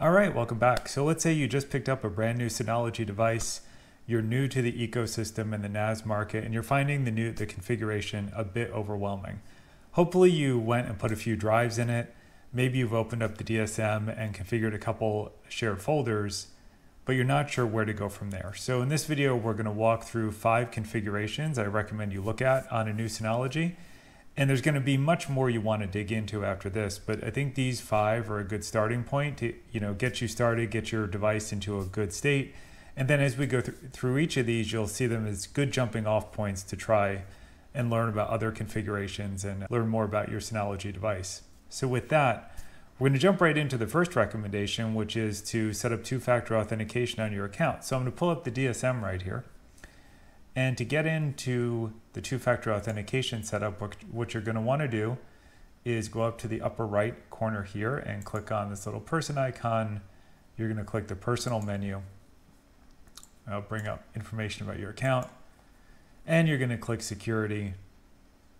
All right, welcome back. So let's say you just picked up a brand new Synology device. You're new to the ecosystem and the NAS market, and you're finding the new the configuration a bit overwhelming. Hopefully, you went and put a few drives in it. Maybe you've opened up the DSM and configured a couple shared folders, but you're not sure where to go from there. So in this video, we're going to walk through five configurations I recommend you look at on a new Synology and there's going to be much more you want to dig into after this, but I think these five are a good starting point to you know get you started, get your device into a good state, and then as we go th- through each of these, you'll see them as good jumping off points to try and learn about other configurations and learn more about your Synology device. So with that, we're going to jump right into the first recommendation, which is to set up two-factor authentication on your account. So I'm going to pull up the DSM right here. And to get into the two-factor authentication setup, what you're going to want to do is go up to the upper right corner here and click on this little person icon. You're going to click the personal menu. I'll bring up information about your account. And you're going to click security.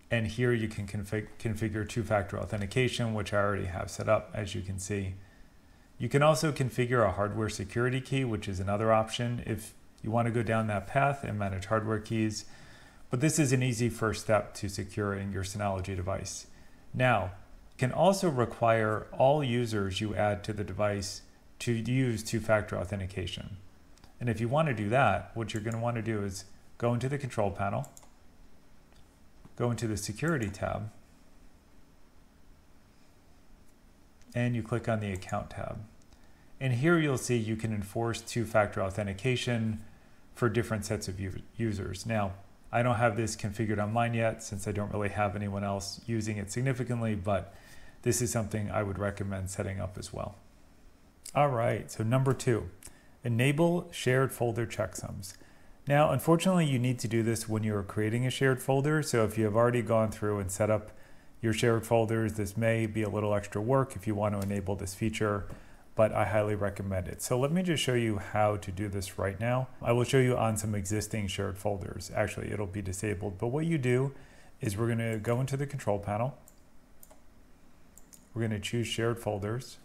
And here you can config configure two-factor authentication, which I already have set up, as you can see. You can also configure a hardware security key, which is another option if you want to go down that path and manage hardware keys, but this is an easy first step to securing your Synology device. Now, can also require all users you add to the device to use two-factor authentication. And if you want to do that, what you're going to want to do is go into the control panel, go into the security tab, and you click on the account tab. And here you'll see you can enforce two-factor authentication for different sets of users. Now, I don't have this configured on mine yet since I don't really have anyone else using it significantly, but this is something I would recommend setting up as well. All right, so number two, enable shared folder checksums. Now, unfortunately, you need to do this when you're creating a shared folder. So if you have already gone through and set up your shared folders, this may be a little extra work if you want to enable this feature but I highly recommend it. So let me just show you how to do this right now. I will show you on some existing shared folders. Actually, it'll be disabled, but what you do is we're gonna go into the control panel. We're gonna choose shared folders,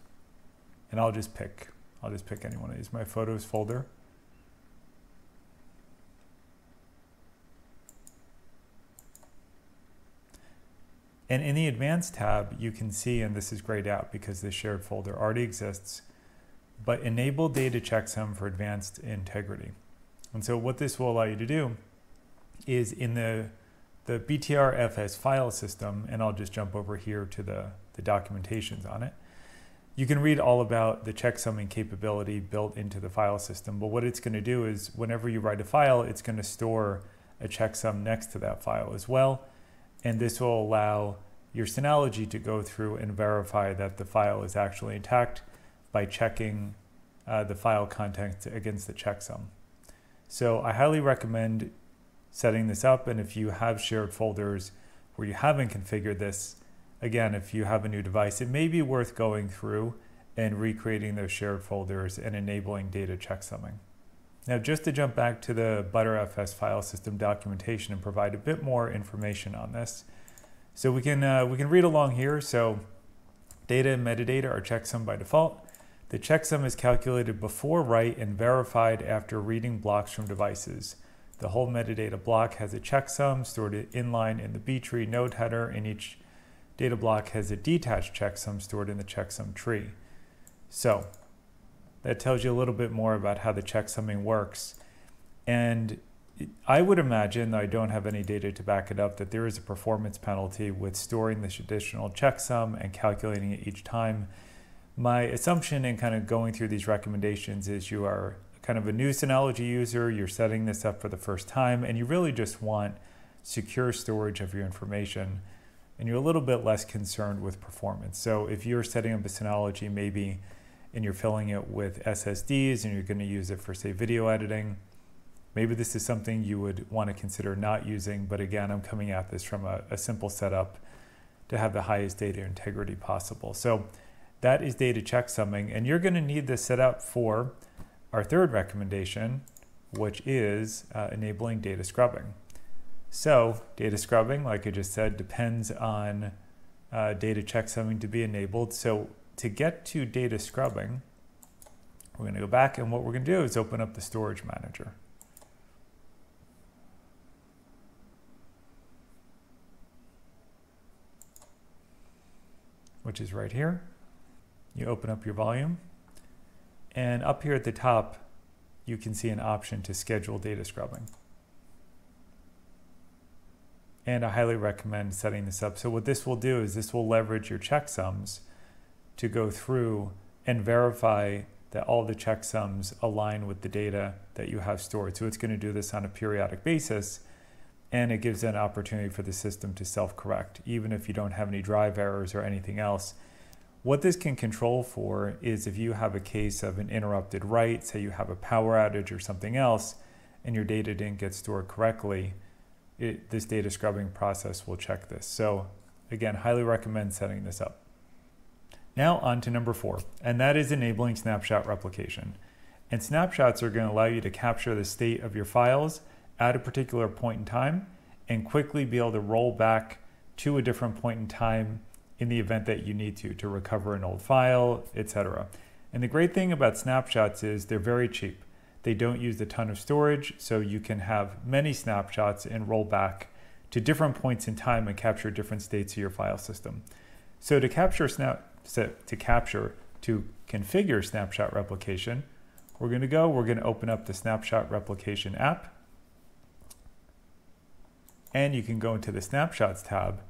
and I'll just pick, I'll just pick any one of these, my photos folder. And in the Advanced tab, you can see, and this is grayed out because this shared folder already exists, but enable data checksum for advanced integrity. And so what this will allow you to do is in the, the BTRFS file system, and I'll just jump over here to the, the documentations on it, you can read all about the checksumming capability built into the file system. But what it's going to do is whenever you write a file, it's going to store a checksum next to that file as well and this will allow your Synology to go through and verify that the file is actually intact by checking uh, the file contents against the checksum. So I highly recommend setting this up and if you have shared folders where you haven't configured this, again, if you have a new device, it may be worth going through and recreating those shared folders and enabling data checksumming. Now, just to jump back to the ButterFS file system documentation and provide a bit more information on this. So we can, uh, we can read along here. So data and metadata are checksum by default. The checksum is calculated before write and verified after reading blocks from devices. The whole metadata block has a checksum stored inline in the B tree node header, and each data block has a detached checksum stored in the checksum tree. So that tells you a little bit more about how the checksumming works. And I would imagine, though I don't have any data to back it up, that there is a performance penalty with storing this additional checksum and calculating it each time. My assumption in kind of going through these recommendations is you are kind of a new Synology user, you're setting this up for the first time, and you really just want secure storage of your information, and you're a little bit less concerned with performance. So if you're setting up a Synology, maybe and you're filling it with SSDs and you're going to use it for, say, video editing, maybe this is something you would want to consider not using. But again, I'm coming at this from a, a simple setup to have the highest data integrity possible. So that is data checksumming. And you're going to need this set up for our third recommendation, which is uh, enabling data scrubbing. So data scrubbing, like I just said, depends on uh, data checksumming to be enabled. So to get to data scrubbing, We're going to go back and what we're going to do is open up the storage manager. which is right here. You open up your volume and up here at the top, you can see an option to schedule data scrubbing. And I highly recommend setting this up. So what this will do is this will leverage your checksums to go through and verify that all the checksums align with the data that you have stored. So it's going to do this on a periodic basis and it gives an opportunity for the system to self-correct even if you don't have any drive errors or anything else. What this can control for is if you have a case of an interrupted write, say you have a power outage or something else, and your data didn't get stored correctly, it, this data scrubbing process will check this. So again, highly recommend setting this up. Now on to number four, and that is enabling snapshot replication. And snapshots are going to allow you to capture the state of your files at a particular point in time and quickly be able to roll back to a different point in time in the event that you need to, to recover an old file, etc. And the great thing about snapshots is they're very cheap. They don't use a ton of storage, so you can have many snapshots and roll back to different points in time and capture different states of your file system. So to capture snap to capture to configure snapshot replication, we're going to go, we're going to open up the snapshot replication app. And you can go into the snapshots tab.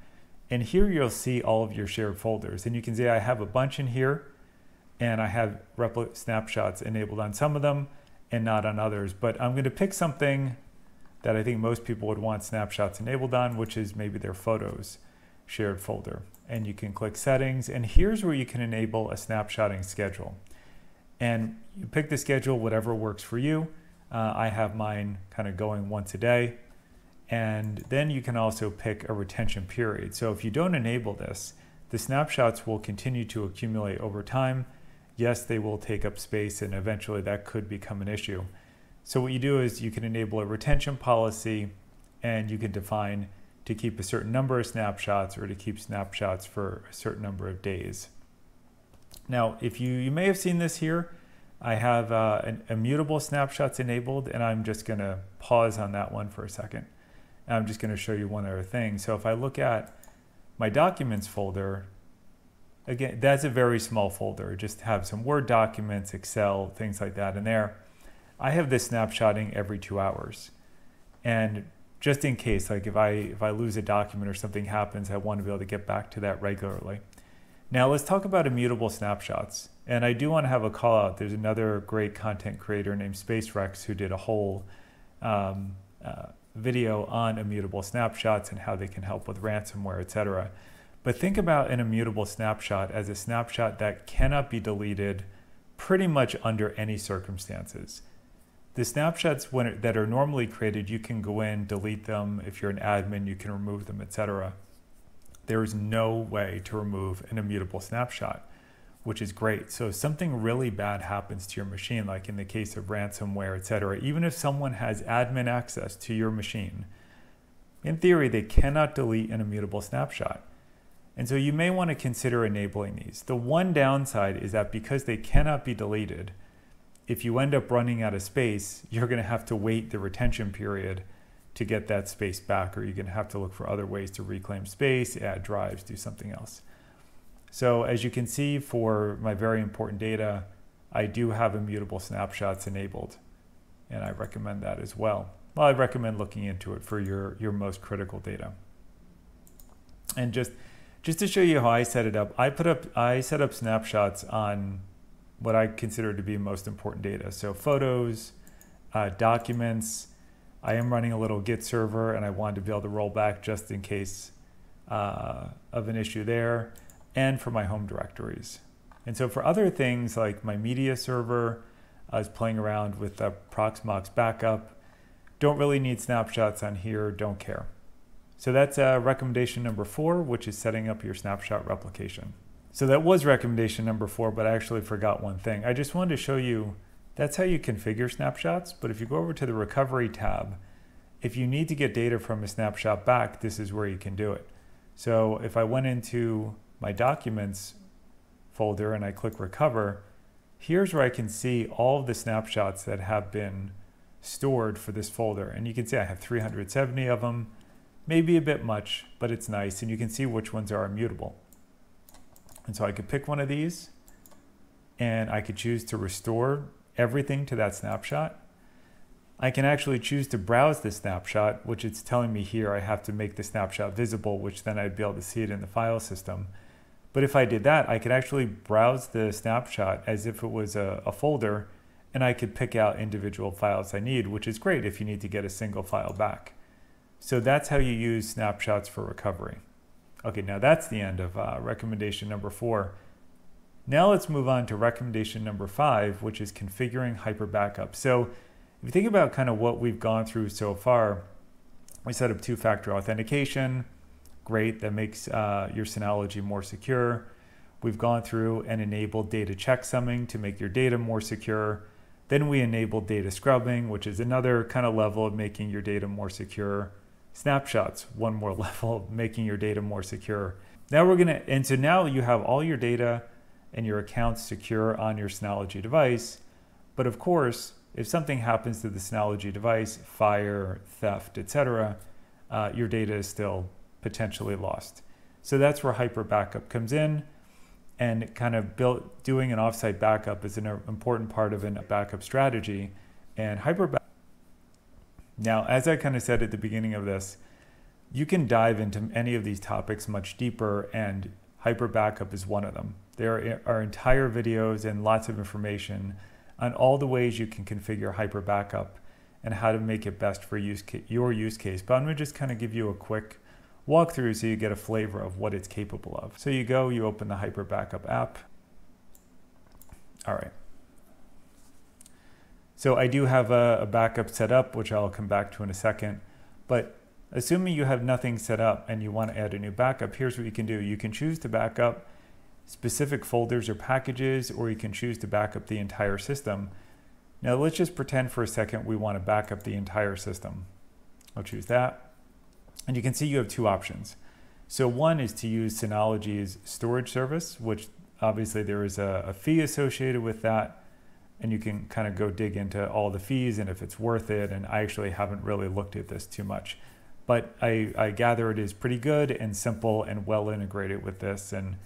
And here you'll see all of your shared folders. And you can see I have a bunch in here and I have snapshots enabled on some of them and not on others. But I'm going to pick something that I think most people would want snapshots enabled on, which is maybe their photos shared folder and you can click settings and here's where you can enable a snapshotting schedule. And you pick the schedule whatever works for you. Uh, I have mine kind of going once a day. And then you can also pick a retention period. So if you don't enable this the snapshots will continue to accumulate over time. Yes they will take up space and eventually that could become an issue. So what you do is you can enable a retention policy and you can define to keep a certain number of snapshots or to keep snapshots for a certain number of days. Now, if you, you may have seen this here, I have uh, an immutable snapshots enabled and I'm just gonna pause on that one for a second. And I'm just gonna show you one other thing. So if I look at my documents folder, again, that's a very small folder. Just have some Word documents, Excel, things like that in there. I have this snapshotting every two hours. And just in case, like if I if I lose a document or something happens, I want to be able to get back to that regularly. Now let's talk about immutable snapshots. And I do want to have a call out. There's another great content creator named Space Rex who did a whole um, uh, video on immutable snapshots and how they can help with ransomware, etc. But think about an immutable snapshot as a snapshot that cannot be deleted pretty much under any circumstances. The snapshots when, that are normally created, you can go in, delete them. If you're an admin, you can remove them, etc. There is no way to remove an immutable snapshot, which is great. So if something really bad happens to your machine, like in the case of ransomware, etc., even if someone has admin access to your machine, in theory, they cannot delete an immutable snapshot. And so you may want to consider enabling these. The one downside is that because they cannot be deleted, if you end up running out of space, you're going to have to wait the retention period to get that space back, or you're going to have to look for other ways to reclaim space, add drives, do something else. So as you can see for my very important data, I do have immutable snapshots enabled, and I recommend that as well. Well, I recommend looking into it for your, your most critical data. And just, just to show you how I set it up, I put up I set up snapshots on what I consider to be most important data. So photos, uh, documents. I am running a little Git server and I wanted to be able to roll back just in case uh, of an issue there and for my home directories. And so for other things like my media server, I was playing around with the Proxmox backup. Don't really need snapshots on here, don't care. So that's uh, recommendation number four, which is setting up your snapshot replication. So that was recommendation number four, but I actually forgot one thing. I just wanted to show you that's how you configure snapshots. But if you go over to the recovery tab, if you need to get data from a snapshot back, this is where you can do it. So if I went into my documents folder and I click recover, here's where I can see all of the snapshots that have been stored for this folder. And you can see I have 370 of them, maybe a bit much, but it's nice. And you can see which ones are immutable. And so I could pick one of these and I could choose to restore everything to that snapshot. I can actually choose to browse the snapshot, which it's telling me here I have to make the snapshot visible, which then I'd be able to see it in the file system. But if I did that, I could actually browse the snapshot as if it was a, a folder and I could pick out individual files I need, which is great if you need to get a single file back. So that's how you use snapshots for recovery. Okay, now that's the end of uh, recommendation number four. Now let's move on to recommendation number five, which is configuring hyper backup. So if you think about kind of what we've gone through so far, we set up two-factor authentication. Great, that makes uh, your Synology more secure. We've gone through and enabled data checksumming to make your data more secure. Then we enabled data scrubbing, which is another kind of level of making your data more secure. Snapshots, one more level making your data more secure. Now we're gonna, and so now you have all your data and your accounts secure on your Synology device. But of course, if something happens to the Synology device, fire, theft, etc., uh, your data is still potentially lost. So that's where Hyper Backup comes in and kind of built doing an offsite backup is an important part of a backup strategy. And Hyper Backup. Now, as I kind of said at the beginning of this, you can dive into any of these topics much deeper, and Hyper Backup is one of them. There are entire videos and lots of information on all the ways you can configure Hyper Backup and how to make it best for use your use case. But I'm going to just kind of give you a quick walkthrough so you get a flavor of what it's capable of. So you go, you open the Hyper Backup app. All right. So I do have a, a backup set up, which I'll come back to in a second. But assuming you have nothing set up and you want to add a new backup, here's what you can do. You can choose to backup specific folders or packages, or you can choose to backup the entire system. Now let's just pretend for a second we want to backup the entire system. I'll choose that. And you can see you have two options. So one is to use Synology's storage service, which obviously there is a, a fee associated with that. And you can kind of go dig into all the fees and if it's worth it. And I actually haven't really looked at this too much. But I, I gather it is pretty good and simple and well integrated with this. And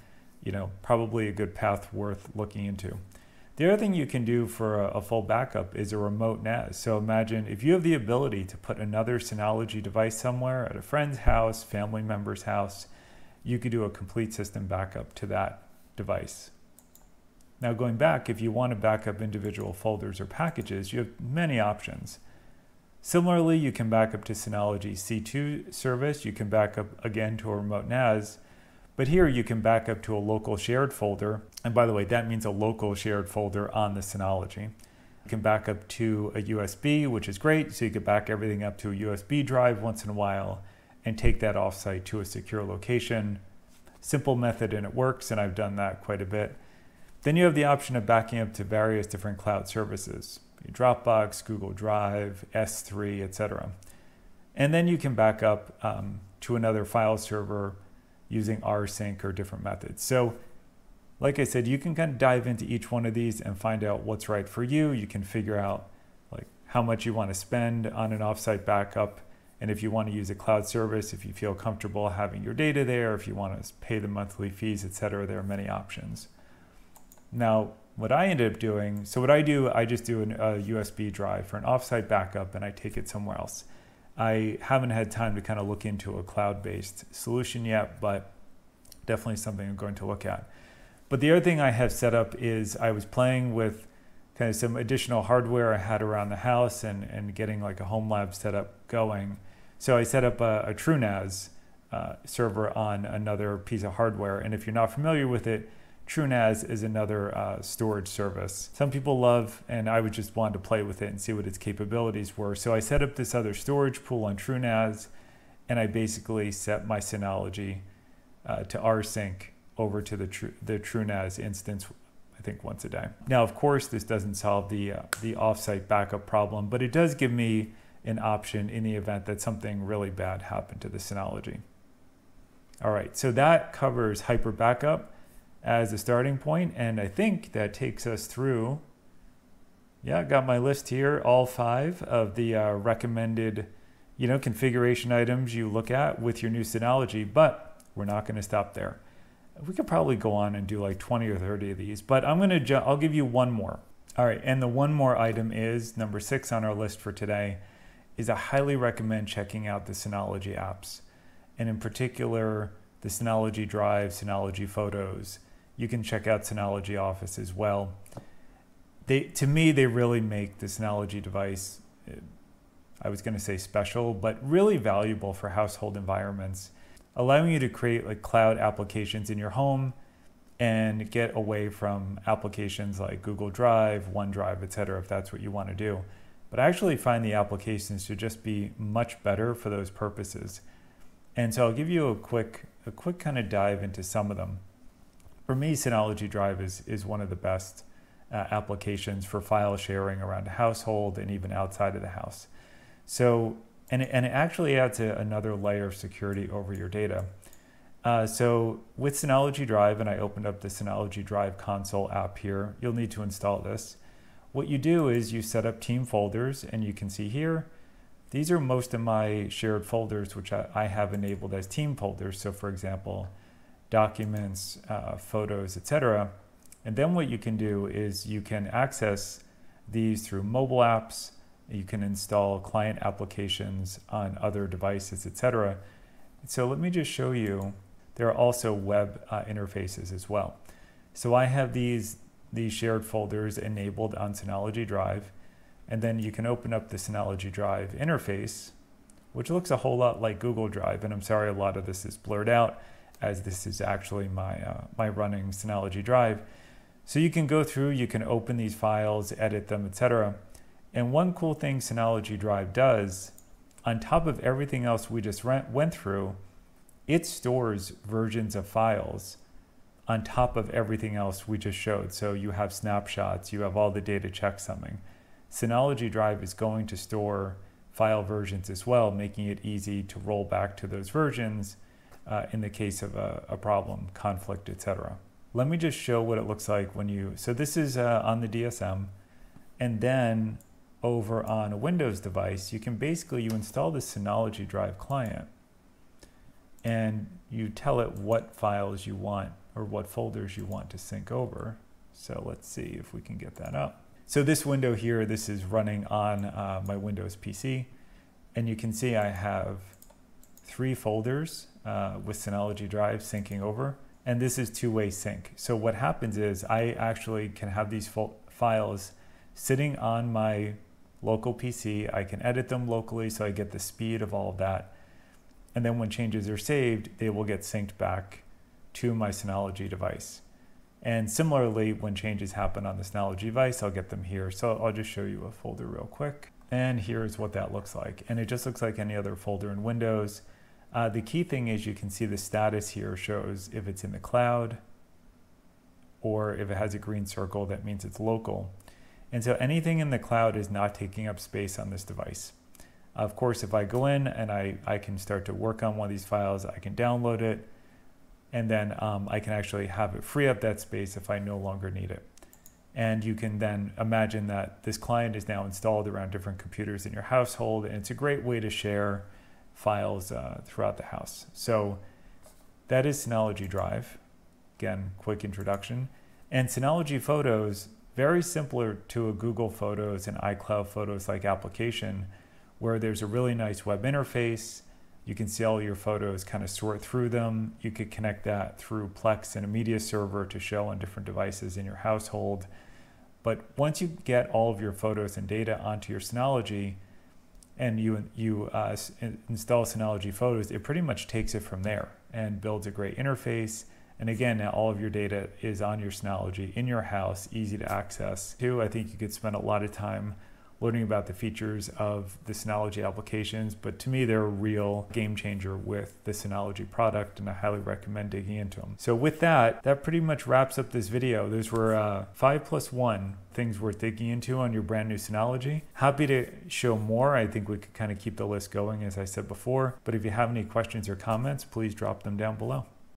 you know, probably a good path worth looking into. The other thing you can do for a, a, full backup is a remote NAS. So imagine if you have the ability to put another Synology device somewhere at a friend's house, family member's house, you could do a complete system backup to that device. Now going back, if you want to back up individual folders or packages, you have many options. Similarly, you can back up to Synology C2 service. You can back up again to a remote NAS. But here you can back up to a local shared folder. And by the way, that means a local shared folder on the Synology. You can back up to a USB, which is great. So you can back everything up to a USB drive once in a while and take that offsite to a secure location. Simple method and it works, and I've done that quite a bit. Then you have the option of backing up to various different cloud services, Dropbox, Google Drive, S3, etc. And then you can back up um, to another file server using rsync or different methods. So like I said, you can kind of dive into each one of these and find out what's right for you. You can figure out like how much you want to spend on an offsite backup. And if you want to use a cloud service, if you feel comfortable having your data there, if you want to pay the monthly fees, etc., there are many options. Now, what I ended up doing, so what I do, I just do an, a USB drive for an offsite backup and I take it somewhere else. I haven't had time to kind of look into a cloud-based solution yet, but definitely something I'm going to look at. But the other thing I have set up is I was playing with kind of some additional hardware I had around the house and, and getting like a home lab setup going. So I set up a, a TrueNAS uh, server on another piece of hardware. And if you're not familiar with it, TrueNAS is another uh, storage service. Some people love, and I would just want to play with it and see what its capabilities were. So I set up this other storage pool on TrueNAS, and I basically set my Synology uh, to rsync over to the, Tru- the TrueNAS instance I think once a day. Now, of course, this doesn't solve the uh, the offsite backup problem, but it does give me an option in the event that something really bad happened to the Synology. All right, so that covers hyper backup. As a starting point, and I think that takes us through. Yeah, got my list here, all five of the uh, recommended, you know, configuration items you look at with your new Synology. But we're not going to stop there. We could probably go on and do like 20 or 30 of these, but I'm going to. Ju- I'll give you one more. All right, and the one more item is number six on our list for today. Is I highly recommend checking out the Synology apps, and in particular the Synology Drive, Synology Photos. You can check out Synology Office as well. They, to me, they really make the Synology device, uh, I was going to say special, but really valuable for household environments, allowing you to create like cloud applications in your home and get away from applications like Google Drive, OneDrive, etc., if that's what you want to do. But I actually find the applications to just be much better for those purposes. And so I'll give you a quick a quick kind of dive into some of them. For me, Synology Drive is, is one of the best uh, applications for file sharing around a household and even outside of the house. So, and it, and it actually adds a, another layer of security over your data. Uh, so with Synology Drive, and I opened up the Synology Drive console app here, you'll need to install this. What you do is you set up team folders, and you can see here, these are most of my shared folders, which I, I have enabled as team folders. So for example, documents, uh, photos, etc. And then what you can do is you can access these through mobile apps. You can install client applications on other devices, etc. So let me just show you. There are also web uh, interfaces as well. So I have these these shared folders enabled on Synology Drive. And then you can open up the Synology Drive interface, which looks a whole lot like Google Drive. And I'm sorry, a lot of this is blurred out as this is actually my, uh, my running Synology Drive. So you can go through, you can open these files, edit them, etc. And one cool thing Synology Drive does, on top of everything else we just went through, it stores versions of files on top of everything else we just showed. So you have snapshots, you have all the data checksumming. Synology Drive is going to store file versions as well, making it easy to roll back to those versions uh, in the case of a, a problem, conflict, etc. Let me just show what it looks like when you, so this is uh, on the DSM, and then over on a Windows device, you can basically, you install the Synology Drive client, and you tell it what files you want or what folders you want to sync over. So let's see if we can get that up. So this window here, this is running on uh, my Windows PC. And you can see I have three folders uh, with Synology Drive syncing over. And this is two-way sync. So what happens is I actually can have these files sitting on my local PC. I can edit them locally so I get the speed of all of that. And then when changes are saved, they will get synced back to my Synology device. And similarly, when changes happen on the Synology device, I'll get them here. So I'll just show you a folder real quick. And here's what that looks like. And it just looks like any other folder in Windows. Uh, the key thing is you can see the status here shows if it's in the cloud or if it has a green circle, that means it's local. And so anything in the cloud is not taking up space on this device. Of course, if I go in and I, I can start to work on one of these files, I can download it, and then um, I can actually have it free up that space if I no longer need it. And you can then imagine that this client is now installed around different computers in your household, and it's a great way to share files uh, throughout the house. So that is Synology Drive. Again, quick introduction. And Synology Photos, very similar to a Google Photos and iCloud Photos like application, where there's a really nice web interface you can see all your photos, kind of sort through them. You could connect that through Plex and a media server to show on different devices in your household. But once you get all of your photos and data onto your Synology and you, you uh, install Synology Photos, it pretty much takes it from there and builds a great interface. And again, all of your data is on your Synology in your house, easy to access. Too, I think you could spend a lot of time learning about the features of the Synology applications, but to me, they're a real game changer with the Synology product, and I highly recommend digging into them. So with that, that pretty much wraps up this video. Those were uh, five plus one things worth digging into on your brand new Synology. Happy to show more. I think we could kind of keep the list going, as I said before, but if you have any questions or comments, please drop them down below.